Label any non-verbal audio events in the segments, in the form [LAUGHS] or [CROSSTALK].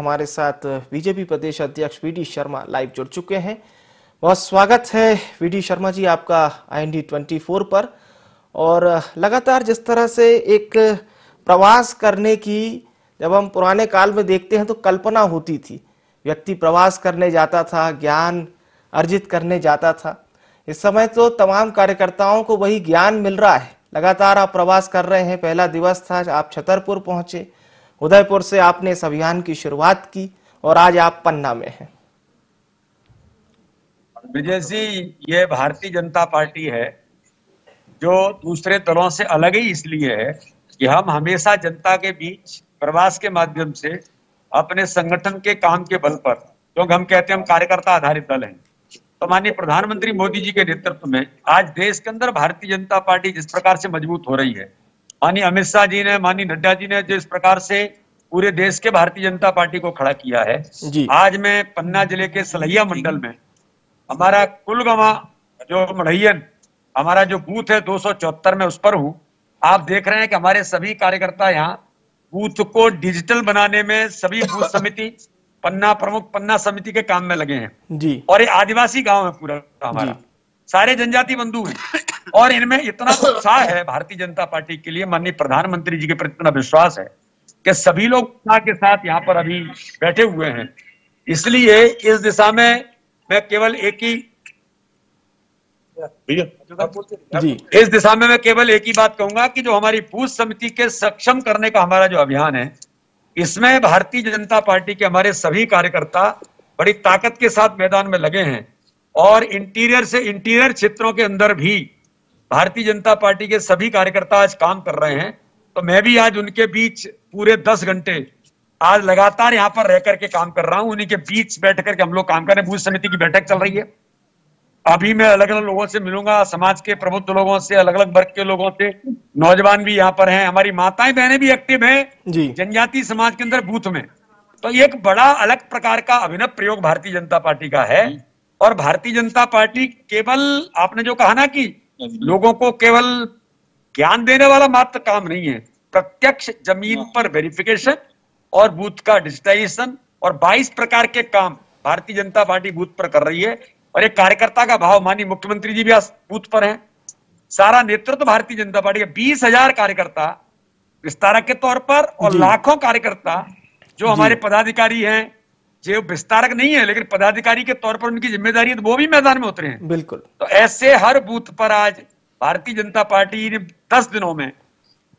हमारे साथ बीजेपी प्रदेश अध्यक्ष वीडी शर्मा लाइव जुड़ चुके हैं। बहुत स्वागत है वीडी शर्मा जी आपका आई एन पर। और लगातार जिस तरह से एक प्रवास करने की, जब हम पुराने काल में देखते हैं तो कल्पना होती थी। व्यक्ति प्रवास करने जाता था, ज्ञान अर्जित करने जाता था। इस समय तो तमाम कार्यकर्ताओं को वही ज्ञान मिल रहा है। लगातार आप प्रवास कर रहे हैं, पहला दिवस था, आप छतरपुर पहुँचे उदयपुर से आपने इस अभियान की शुरुआत की और आज आप पन्ना में हैं। विजय जी, ये भारतीय जनता पार्टी है, जो दूसरे दलों से अलग ही इसलिए है कि हम हमेशा जनता के बीच प्रवास के माध्यम से अपने संगठन के काम के बल पर क्योंकि हम कहते हैं हम कार्यकर्ता आधारित दल हैं। तो माननीय प्रधानमंत्री मोदी जी के नेतृत्व में आज देश के अंदर भारतीय जनता पार्टी जिस प्रकार से मज़बूत हो रही है माननीय अमित शाह जी ने माननीय नड्डा जी ने जो इस प्रकार से पूरे देश के भारतीय जनता पार्टी को खड़ा किया है। जी। आज मैं पन्ना ज़िले के सलैया मंडल में हमारा कुलगमा जो मढ़ैयन हमारा जो बूथ है दो सौ चौहत्तर में उस पर हूँ। आप देख रहे हैं कि हमारे सभी कार्यकर्ता यहाँ बूथ को डिजिटल बनाने में सभी बूथ [LAUGHS] समिति पन्ना प्रमुख पन्ना समिति के काम में लगे हैं। जी। और ये आदिवासी गाँव है पूरा हमारा। सारे जनजाति बंधु हैं। और इनमें इतना उत्साह है भारतीय जनता पार्टी के लिए माननीय प्रधानमंत्री जी के प्रति इतना विश्वास है कि सभी लोग उत्साह के साथ यहाँ पर अभी बैठे हुए हैं। इसलिए इस दिशा में मैं केवल एक ही जी। इस दिशा में मैं केवल एक ही बात कहूँगा कि जो हमारी बूथ समिति के सक्षम करने का हमारा जो अभियान है इसमें भारतीय जनता पार्टी के हमारे सभी कार्यकर्ता बड़ी ताकत के साथ मैदान में लगे हैं और इंटीरियर से इंटीरियर क्षेत्रों के अंदर भी भारतीय जनता पार्टी के सभी कार्यकर्ता आज काम कर रहे हैं। तो मैं भी आज उनके बीच पूरे दस घंटे आज लगातार यहाँ पर रह करके काम कर रहा हूँ। उन्हीं के बीच बैठ करके हम लोग काम कर रहे हैं। बूथ समिति की बैठक चल रही है। अभी मैं अलग अलग लोगों से मिलूँगा। समाज के प्रबुद्ध लोगों से अलग अलग वर्ग के लोगों से। नौजवान भी यहाँ पर हैं। हमारी माताएँ बहनें भी एक्टिव हैं। जनजाति समाज के अंदर बूथ में। तो एक बड़ा अलग प्रकार का अभिनव प्रयोग भारतीय जनता पार्टी का है। और भारतीय जनता पार्टी केवल आपने जो कहा ना कि लोगों को केवल ज्ञान देने वाला मात्र काम नहीं है। प्रत्यक्ष ज़मीन पर वेरिफिकेशन और बूथ का डिजिटाइजेशन और 22 प्रकार के काम भारतीय जनता पार्टी बूथ पर कर रही है और एक कार्यकर्ता का भाव माननीय मुख्यमंत्री जी भी आज बूथ पर हैं। सारा नेतृत्व तो भारतीय जनता पार्टी का बीस हज़ार कार्यकर्ता विस्तारक के तौर पर और लाखों कार्यकर्ता जो। हमारे पदाधिकारी हैं जो विस्तारक नहीं है लेकिन पदाधिकारी के तौर पर उनकी ज़िम्मेदारी है तो वो भी मैदान में उतरे हैं। बिल्कुल। तो ऐसे हर बूथ पर आज भारतीय जनता पार्टी ने दस दिनों में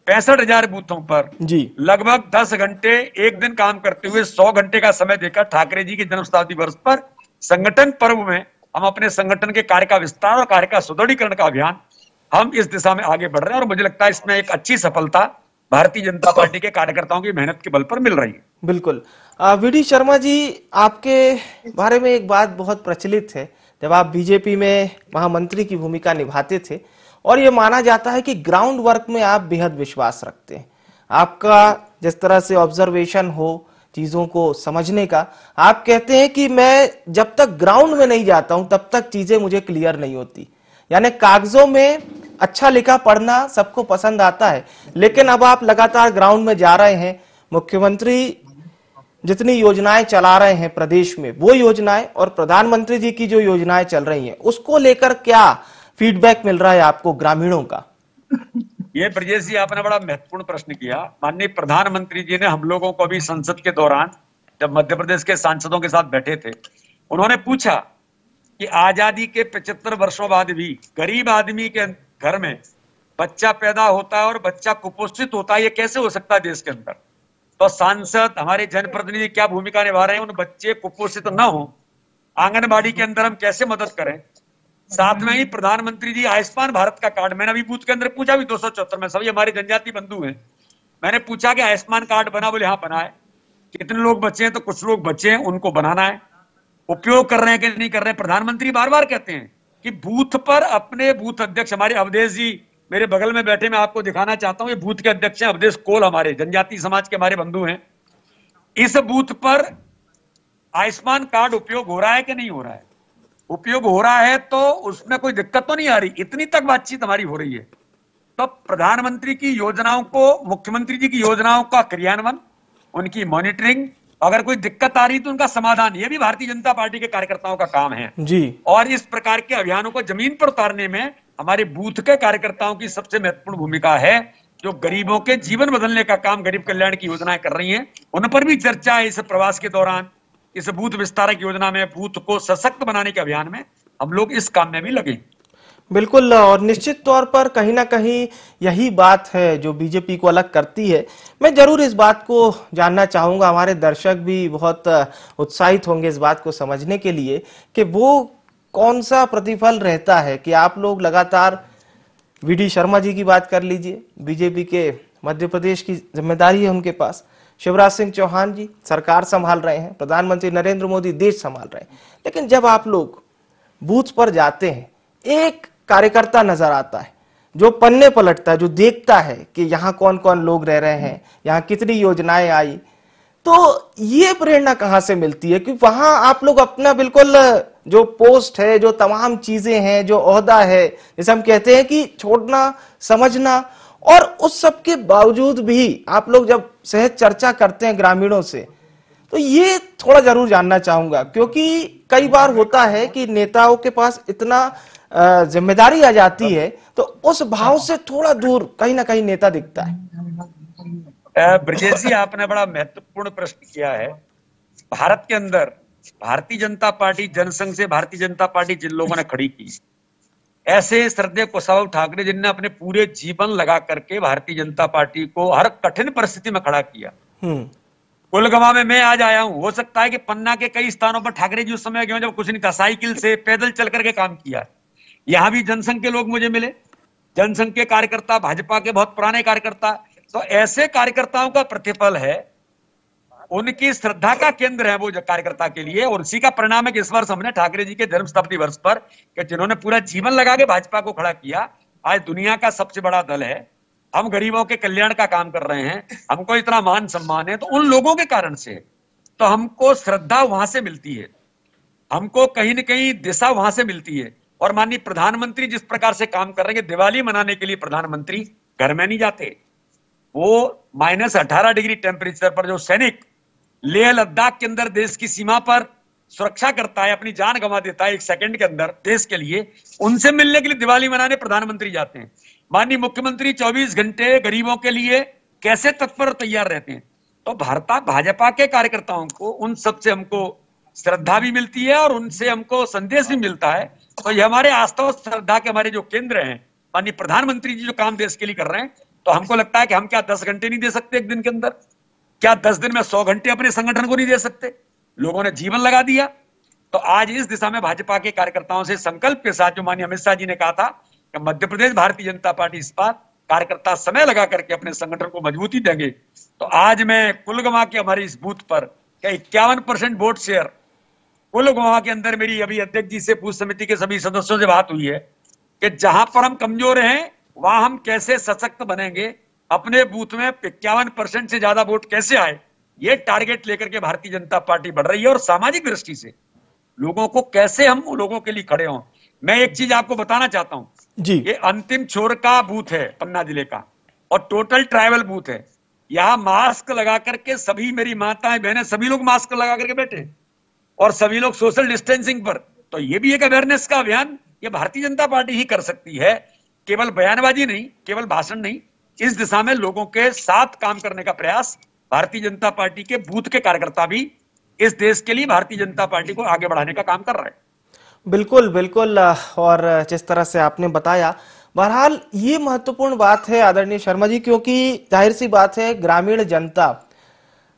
पैंसठ हज़ार बूथों पर जी। लगभग दस घंटे एक दिन काम करते हुए सौ घंटे का समय देकर ठाकरे जी के जन्म शताब्दी वर्ष पर संगठन पर्व में हम अपने संगठन के कार्य का विस्तार और कार्य का सुदृढ़ीकरण का अभियान हम इस दिशा में आगे बढ़ रहे हैं और मुझे लगता है इसमें एक अच्छी सफलता भारतीय जनता पार्टी के कार्यकर्ताओं की मेहनत के बल पर मिल रही है। बिल्कुल। वीडी शर्मा जी आपके बारे में एक बात बहुत प्रचलित है। जब आप बीजेपी में महामंत्री की भूमिका निभाते थे और ये माना जाता है कि ग्राउंड वर्क में आप बेहद विश्वास रखते हैं। आपका जिस तरह से ऑब्जर्वेशन हो चीज़ों को समझने का आप कहते हैं कि मैं जब तक ग्राउंड में नहीं जाता हूँ तब तक चीज़ें मुझे क्लियर नहीं होती। यानी कागजों में अच्छा लिखा पढ़ना सबको पसंद आता है। लेकिन अब आप लगातार ग्राउंड में जा रहे हैं, मुख्यमंत्री जितनी योजनाएँ चला रहे हैं प्रदेश में, वो योजनाएँ और प्रधानमंत्री जी की जो योजनाएँ चल रही हैं, उसको लेकर क्या फीडबैक मिल रहा है आपको ग्रामीणों का? ये ब्रजेश जी, आपने बड़ा महत्वपूर्ण प्रश्न किया। माननीय प्रधानमंत्री जी ने हम लोगों को भी संसद के दौरान, जब मध्य प्रदेश के सांसदों के साथ बैठे थे, उन्होंने पूछा कि आज़ादी के 75 वर्षों बाद भी गरीब आदमी के घर में बच्चा पैदा होता है और बच्चा कुपोषित होता है, ये कैसे हो सकता है देश के अंदर? तो सांसद, हमारे जनप्रतिनिधि क्या भूमिका निभा रहे हैं? उन बच्चे कुपोषित न हो। आंगनबाड़ी के अंदर हम कैसे मदद करें? साथ में ही प्रधानमंत्री जी, आयुष्मान भारत का कार्ड, मैंने अभी बूथ के अंदर पूछा भी, दो सौ चौहत्तर में सभी हमारे जनजाति बंधु हैं। मैंने पूछा कि आयुष्मान कार्ड बना बोले हाँ बना है कितने लोग बचे हैं? तो कुछ लोग बचे हैं, उनको बनाना है। उपयोग कर रहे हैं कि नहीं कर रहे हैं? प्रधानमंत्री बार बार कहते हैं कि बूथ पर अपने बूथ अध्यक्ष, हमारे अवधेश जी मेरे बगल में बैठे, मैं आपको दिखाना चाहता हूँ, ये बूथ के अध्यक्ष हैं, अवधेश कोल हमारे, जनजाति समाज के हमारे बंधु हैं। इस बूथ पर आयुष्मान कार्ड उपयोग हो रहा है कि नहीं हो रहा है? उपयोग हो रहा है तो उसमें कोई दिक्कत तो नहीं आ रही? इतनी तक बातचीत हमारी हो रही है। तो प्रधानमंत्री की योजनाओं को, मुख्यमंत्री जी की योजनाओं का क्रियान्वयन, उनकी मॉनिटरिंग अगर कोई दिक्कत आ रही तो उनका समाधान। ये भी भारतीय जनता पार्टी के कार्यकर्ताओं का काम है। जी। और इस प्रकार के अभियानों को ज़मीन पर उतारने में हमारे बूथ के कार्यकर्ताओं की सबसे महत्वपूर्ण भूमिका है जो गरीबों के जीवन बदलने का काम गरीब कल्याण की योजनाएँ कर रही हैं। उन पर भी चर्चा है इस प्रवास के दौरान। इस बूथ विस्तारक योजना में बूथ को सशक्त बनाने के अभियान में हम लोग इस काम में भी लगे बिल्कुल, और निश्चित तौर पर कहीं ना कहीं यही बात है जो बीजेपी को अलग करती है। मैं ज़रूर इस बात को जानना चाहूँगा। हमारे दर्शक भी बहुत उत्साहित होंगे इस बात को समझने के लिए कि वो कौन सा प्रतिफल रहता है कि आप लोग लगातार वी डी शर्मा जी की बात कर लीजिए। बीजेपी के मध्य प्रदेश की ज़िम्मेदारी है उनके पास। शिवराज सिंह चौहान जी सरकार संभाल रहे हैं, प्रधानमंत्री नरेंद्र मोदी देश संभाल रहे हैं। लेकिन जब आप लोग बूथ पर जाते हैं, एक कार्यकर्ता नज़र आता है, जो पन्ने पलटता है, जो देखता है कि यहाँ कौन कौन लोग रह रहे हैं, यहाँ कितनी योजनाएँ आई। तो ये प्रेरणा कहाँ से मिलती है कि वहाँ आप लोग अपना बिल्कुल, जो पोस्ट है, जो तमाम चीज़ें हैं, जो ओहदा है, जैसे हम कहते हैं कि छोड़ना, समझना, और उस सब के बावजूद भी आप लोग जब सहज चर्चा करते हैं ग्रामीणों से तो ये थोड़ा ज़रूर जानना चाहूँगा, क्योंकि कई बार होता है कि नेताओं के पास इतना ज़िम्मेदारी आ जाती है तो उस भाव से थोड़ा दूर कहीं ना कहीं नेता दिखता है। ब्रजेश जी आपने बड़ा महत्वपूर्ण प्रश्न किया है। भारत के अंदर भारतीय जनता पार्टी जनसंघ से भारतीय जनता पार्टी जिन लोगों ने खड़ी की ऐसे श्रद्धे कुशाव ठाकरे जिनने अपने पूरे जीवन लगा करके भारतीय जनता पार्टी को हर कठिन परिस्थिति में खड़ा किया। हम्म। कुलगमा में मैं आज आया हूँ। हो सकता है कि पन्ना के कई स्थानों पर ठाकरे जी उस समय गए जब कुछ नहीं था। साइकिल से पैदल चल करके काम किया। यहाँ भी जनसंघ के लोग मुझे मिले। जनसंघ के कार्यकर्ता, भाजपा के बहुत पुराने कार्यकर्ता। तो ऐसे कार्यकर्ताओं का प्रतिफल है, उनकी श्रद्धा का केंद्र है वो कार्यकर्ता के लिए, और उसी का परिणाम है कि इस वर्ष हमने ठाकरे जी के जन्म शताब्दी वर्ष पर, कि जिन्होंने पूरा जीवन लगा के भाजपा को खड़ा किया, आज दुनिया का सबसे बड़ा दल है। हम गरीबों के कल्याण का काम कर रहे हैं, हमको इतना मान सम्मान है तो उन लोगों के कारण से तो हमको श्रद्धा वहाँ से मिलती है। हमको कहीं ना कहीं दिशा वहाँ से मिलती है। और माननीय प्रधानमंत्री जिस प्रकार से काम कर रहे हैं, दिवाली मनाने के लिए प्रधानमंत्री घर में नहीं जाते। वो माइनस अठारह डिग्री टेम्परेचर पर जो सैनिक लेह लद्दाख के अंदर देश की सीमा पर सुरक्षा करता है, अपनी जान गंवा देता है एक सेकंड के अंदर देश के लिए, उनसे मिलने के लिए दिवाली मनाने प्रधानमंत्री जाते हैं। माननीय मुख्यमंत्री 24 घंटे गरीबों के लिए कैसे तत्पर तैयार रहते हैं? तो भारत, भाजपा के कार्यकर्ताओं को, उन सबसे हमको श्रद्धा भी मिलती है और उनसे हमको संदेश भी मिलता है तो ये हमारे आस्था और श्रद्धा के हमारे जो केंद्र हैं, माननीय प्रधानमंत्री जी जो काम देश के लिए कर रहे हैं तो हमको लगता है कि हम क्या दस घंटे नहीं दे सकते एक दिन के अंदर? क्या दस दिन में सौ घंटे अपने संगठन को नहीं दे सकते? लोगों ने जीवन लगा दिया। तो आज इस दिशा में भाजपा के कार्यकर्ताओं से संकल्प के साथ जो माननीय अमित शाह जी ने कहा था कि मध्य प्रदेश भारतीय जनता पार्टी इस बात कार्यकर्ता समय लगा करके अपने संगठन को मजबूती देंगे। तो आज मैं कुलगमा के हमारे इस बूथ पर इक्यावन परसेंट वोट शेयर कुल वहाँ के अंदर मेरी अभी अध्यक्ष जी से पूछ समिति के सभी सदस्यों से बात हुई है कि जहाँ पर हम कमज़ोर हैं वहाँ हम कैसे सशक्त बनेंगे? अपने बूथ में इक्यावन परसेंट से ज़्यादा वोट कैसे आए? ये टारगेट लेकर के भारतीय जनता पार्टी बढ़ रही है और सामाजिक दृष्टि से। लोगों को कैसे हम लोगों के लिए खड़े हों? मैं एक चीज़ आपको बताना चाहता हूँ। जी। ये अंतिम छोर का बूथ है पन्ना ज़िले का और टोटल ट्राइबल बूथ है। यहाँ मास्क लगा करके सभी मेरी माताएँ बहनें सभी लोग मास्क लगा करके बैठे और सभी लोग सोशल डिस्टेंसिंग पर। तो ये भी एक अवेयरनेस का अभियान, ये भारतीय जनता पार्टी ही कर सकती है। केवल बयानबाजी नहीं, केवल भाषण नहीं, इस दिशा में लोगों के साथ काम करने का प्रयास, भारतीय जनता पार्टी के बूथ के कार्यकर्ता भी इस देश के लिए भारतीय जनता पार्टी को आगे बढ़ाने का काम कर रहे हैं। बिल्कुल बिल्कुल, और जिस तरह से आपने बताया, बहरहाल ये महत्वपूर्ण बात है आदरणीय शर्मा जी, क्योंकि ज़ाहिर सी बात है, ग्रामीण जनता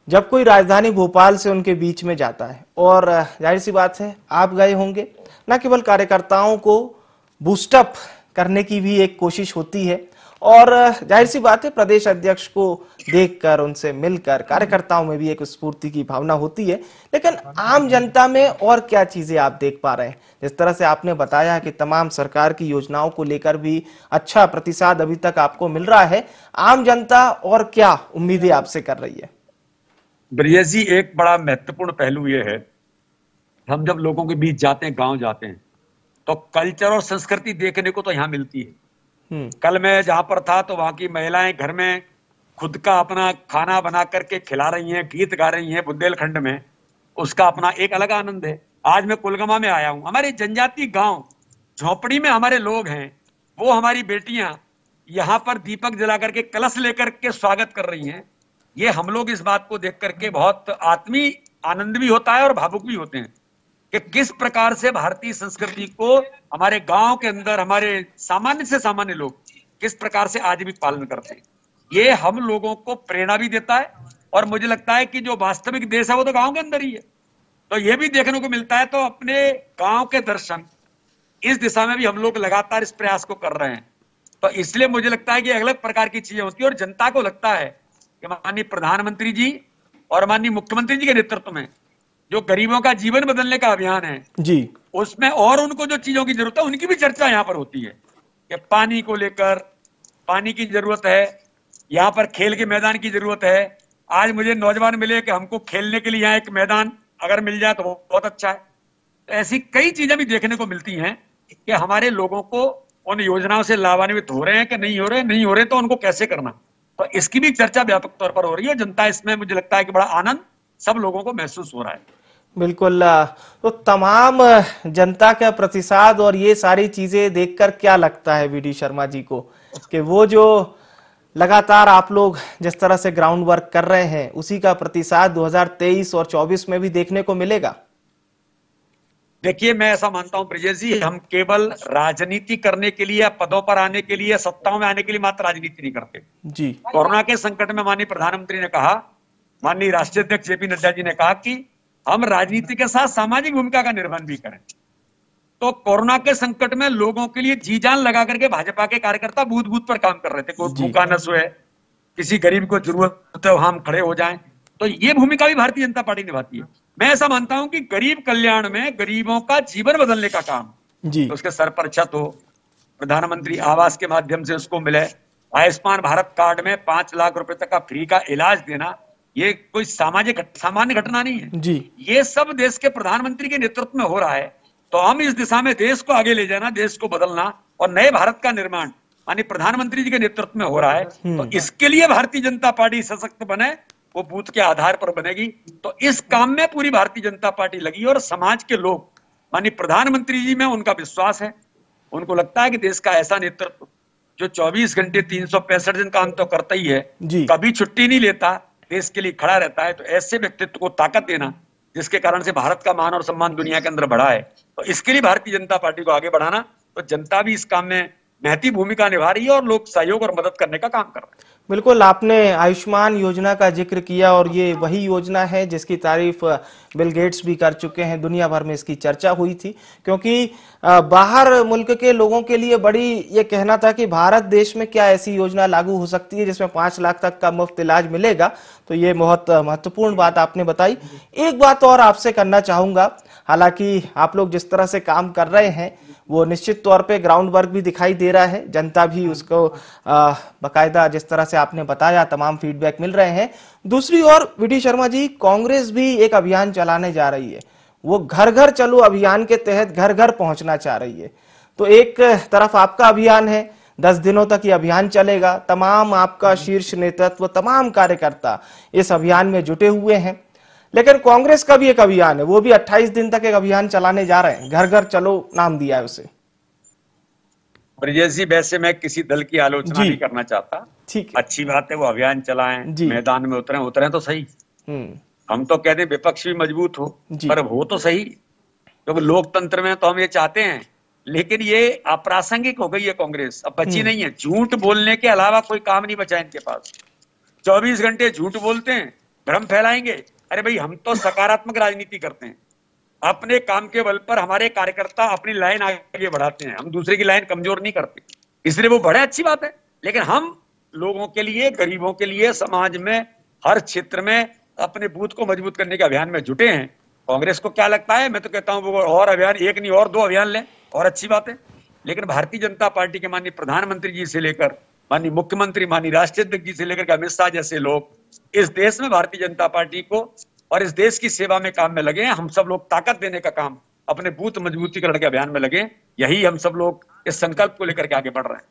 जब कोई राजधानी भोपाल से उनके बीच में जाता है, और ज़ाहिर सी बात है, आप गए होंगे। न केवल कार्यकर्ताओं को बूस्टअप करने की भी एक कोशिश होती है, और ज़ाहिर सी बात है, प्रदेश अध्यक्ष को देखकर, उनसे मिलकर, कार्यकर्ताओं में भी एक स्फूर्ति की भावना होती है। लेकिन आम जनता में और क्या चीज़ें आप देख पा रहे हैं? जिस तरह से आपने बताया कि तमाम सरकार की योजनाओं को लेकर भी अच्छा प्रतिसाद अभी तक आपको मिल रहा है, आम जनता और क्या उम्मीदें आपसे कर रही है? ब्रिजेश जी एक बड़ा महत्वपूर्ण पहलू ये है। हम जब लोगों के बीच जाते हैं गाँव जाते हैं तो कल्चर और संस्कृति देखने को तो यहाँ मिलती है। हम्म। कल मैं जहाँ पर था तो वहाँ की महिलाएँ घर में खुद का अपना खाना बना करके खिला रही हैं गीत गा रही हैं बुंदेलखंड में। उसका अपना एक अलग आनंद है। आज मैं कुलगमा में आया हूँ। हमारे जनजाति गाँव झोपड़ी में हमारे लोग हैं। वो हमारी बेटियाँ यहाँ पर दीपक जला करके कलश लेकर के स्वागत कर रही हैं। ये हम लोग इस बात को देख करके बहुत आत्मी आनंद भी होता है और भावुक भी होते हैं कि किस प्रकार से भारतीय संस्कृति को हमारे गाँव के अंदर, हमारे सामान्य से सामान्य लोग किस प्रकार से आज भी पालन करते हैं। ये हम लोगों को प्रेरणा भी देता है और मुझे लगता है कि जो वास्तविक देश है वो तो गाँव के अंदर ही है। तो ये भी देखने को मिलता है तो अपने गाँव के दर्शन इस दिशा में भी हम लोग लगातार इस प्रयास को कर रहे हैं। तो इसलिए मुझे लगता है कि अलग प्रकार की चीज़ें होती है और जनता को लगता है कि माननीय प्रधानमंत्री जी और माननीय मुख्यमंत्री जी के नेतृत्व में जो गरीबों का जीवन बदलने का अभियान है जी। उसमें और उनको जो चीज़ों की ज़रूरत है उनकी भी चर्चा यहाँ पर होती है कि पानी को लेकर पानी की ज़रूरत है यहाँ पर खेल के मैदान की ज़रूरत है। आज मुझे नौजवान मिले कि हमको खेलने के लिए यहाँ एक मैदान अगर मिल जाए तो बहुत अच्छा है। तो ऐसी कई चीज़ें भी देखने को मिलती हैं कि हमारे लोगों को उन योजनाओं से लाभान्वित हो रहे हैं कि नहीं हो रहे नहीं हो रहे तो उनको कैसे करना? तो इसकी भी चर्चा व्यापक तौर पर हो रही है। जनता इसमें, मुझे लगता है कि बड़ा आनंद सब लोगों को महसूस हो रहा है। बिल्कुल तो तमाम जनता का प्रतिसाद और ये सारी चीज़ें देखकर क्या लगता है वीडी शर्मा जी को? कि वो जो लगातार आप लोग जिस तरह से ग्राउंड वर्क कर रहे हैं, उसी का प्रतिसाद 2023 और 24 में भी देखने को मिलेगा? देखिए मैं ऐसा मानता हूँ ब्रिजेश जी हम केवल राजनीति करने के लिए पदों पर आने के लिए सत्ताओं में आने के लिए मात्र राजनीति नहीं करते। जी। कोरोना के संकट में माननीय प्रधानमंत्री ने कहा माननीय राष्ट्रीय अध्यक्ष जेपी नड्डा जी ने कहा कि हम राजनीति के साथ सामाजिक भूमिका का निर्वहन भी करें। तो कोरोना के संकट में लोगों के लिए जी जान लगा करके भाजपा के कार्यकर्ता बूथ बूथ पर काम कर रहे थे। कोई भूखा न सोए किसी गरीब को ज़रूरत है हम खड़े हो जाएँ। तो ये भूमिका भी भारतीय जनता पार्टी निभाती है। मैं ऐसा मानता हूँ कि गरीब कल्याण में गरीबों का जीवन बदलने का काम। जी। तो उसके सर पर छत हो प्रधानमंत्री आवास के माध्यम से उसको मिले आयुष्मान भारत कार्ड में पाँच लाख रुपए तक का फ्री का इलाज देना ये कोई सामाजिक सामान्य घटना नहीं है। जी। ये सब देश के प्रधानमंत्री के नेतृत्व में हो रहा है। तो हम इस दिशा में देश को आगे ले जाना देश को बदलना और नए भारत का निर्माण मानी प्रधानमंत्री जी के नेतृत्व में हो रहा है। तो इसके लिए भारतीय जनता पार्टी सशक्त बने वो बूथ के आधार पर बनेगी। तो इस काम में पूरी भारतीय जनता पार्टी लगी और समाज के लोग मानी प्रधानमंत्री जी में उनका विश्वास है। उनको लगता है कि देश का ऐसा नेतृत्व जो 24 घंटे तीन दिन काम तो करता ही है कभी छुट्टी नहीं लेता देश के लिए खड़ा रहता है तो ऐसे व्यक्तित्व को ताकत देना जिसके कारण से भारत का मान और सम्मान दुनिया के अंदर बढ़ा है। तो इसके लिए भारतीय जनता पार्टी को आगे बढ़ाना तो जनता भी इस काम में महती भूमिका निभा रही है और लोग सहयोग और मदद करने का काम कर रहे हैं। बिल्कुल, आपने आयुष्मान योजना का ज़िक्र किया और ये वही योजना है जिसकी तारीफ़ बिल गेट्स भी कर चुके हैं। दुनिया भर में इसकी चर्चा हुई थी, क्योंकि बाहर मुल्क के लोगों के लिए बड़ी ये कहना था कि भारत देश में क्या ऐसी योजना लागू हो सकती है जिसमें पाँच लाख तक का मुफ़्त इलाज मिलेगा? तो ये बहुत महत्वपूर्ण बात आपने बताई। एक बात और आपसे करना चाहूँगा, हालाँकि आप लोग जिस तरह से काम कर रहे हैं वो निश्चित तौर पे ग्राउंड वर्क भी दिखाई दे रहा है। जनता भी उसको बकायदा जिस तरह से आपने बताया, तमाम फीडबैक मिल रहे हैं। दूसरी ओर वी शर्मा जी, कांग्रेस भी एक अभियान चलाने जा रही है। वो घर घर चलो अभियान के तहत घर घर पहुँचना चाह रही है। तो एक तरफ़ आपका अभियान है, दस दिनों तक ये अभियान चलेगा, तमाम आपका शीर्ष नेतृत्व, तमाम कार्यकर्ता इस अभियान में जुटे हुए हैं। लेकिन कांग्रेस का भी एक अभियान है वो भी 28 दिन तक एक अभियान चलाने जा रहे हैं। घर घर चलो नाम दिया है उसे। ब्रजेश जी वैसे मैं किसी दल की आलोचना नहीं करना चाहता। ठीक अच्छी बात है वो अभियान चलाएँ मैदान में उतरे उतरे तो सही। हम्म। हम तो कहते हैं विपक्ष भी मज़बूत हो पर हो तो सही। क्योंकि तो लोकतंत्र में तो हम ये चाहते हैं लेकिन ये अप्रासंगिक हो गई है कांग्रेस। अब बची हम्म। नहीं है। झूठ बोलने के अलावा कोई काम नहीं बचा इनके पास। चौबीस घंटे झूठ बोलते हैं भ्रम फैलाएँगे। अरे भाई, हम तो सकारात्मक राजनीति करते हैं। अपने काम के बल पर हमारे कार्यकर्ता अपनी लाइन आगे बढ़ाते हैं। हम दूसरे की लाइन कमज़ोर नहीं करते। इसलिए वो बड़े अच्छी बात है। लेकिन हम लोगों के लिए, गरीबों के लिए, समाज में, हर क्षेत्र में अपने बूथ को मज़बूत करने के अभियान में जुटे हैं। कांग्रेस को क्या लगता है? मैं तो कहता हूँ, वो और अभियान, एक नहीं, और दो अभियान लें। और अच्छी बात है। लेकिन भारतीय जनता पार्टी के माननीय प्रधानमंत्री जी से लेकर माननीय मुख्यमंत्री, माननीय राष्ट्रीय अध्यक्ष जी से लेकर के अमित शाह जैसे लोग इस देश में भारतीय जनता पार्टी को और इस देश की सेवा में काम में लगे हम सब लोग ताकत देने का काम, अपने बूथ मजबूतीकरण के अभियान में लगे यही हम सब लोग इस संकल्प को लेकर के आगे बढ़ रहे हैं।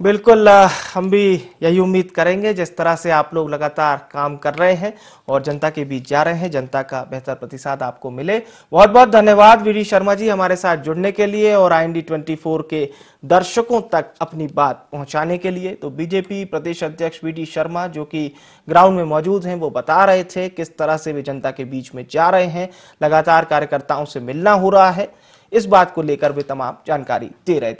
बिल्कुल हम भी यही उम्मीद करेंगे, जिस तरह से आप लोग लगातार काम कर रहे हैं और जनता के बीच जा रहे हैं, जनता का बेहतर प्रतिसाद आपको मिले। बहुत बहुत धन्यवाद वी डी शर्मा जी हमारे साथ जुड़ने के लिए और आई फोर के दर्शकों तक अपनी बात पहुँचाने के लिए। तो बीजेपी प्रदेश अध्यक्ष वी डी शर्मा, जो कि ग्राउंड में मौजूद हैं, वो बता रहे थे किस तरह से वे जनता के बीच में जा रहे हैं। लगातार कार्यकर्ताओं से मिलना हो रहा है। इस बात को लेकर वे तमाम जानकारी दे रहे थे।